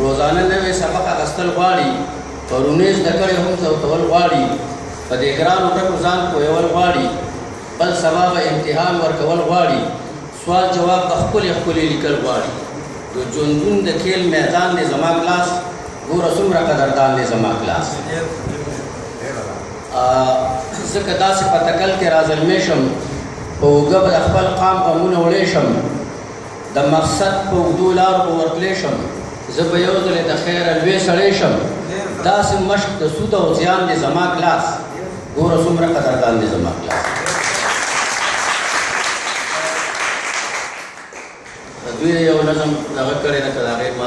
روزانه نوې سبق اخیستل غواړي پرونې زده کړې هم ثبتول غواړي په دې ګرانو ټکو ځان پوهول غواړي بل سبا به امتحان ورکول غواړي سوال جواب به ښکلې ښکلې لیکل غواړي نو ژوندون د کیل میدان دی زما کلاس ګوره څومره قدردان دی زما کلاس ځکه داسې په تکل کې رازلمی شم په اوږه به د خپل قام غمونه وړی شم د مقصد په اوږدو لارو به ورتلی شم زه به یو ځلې د خیره لوی سړی شم داسې مشق د سود او زیان دې زما کلاس ګوره څومره قدردان دې زما کلاس دوی یو نظم دغه کړی لکه د هغې ما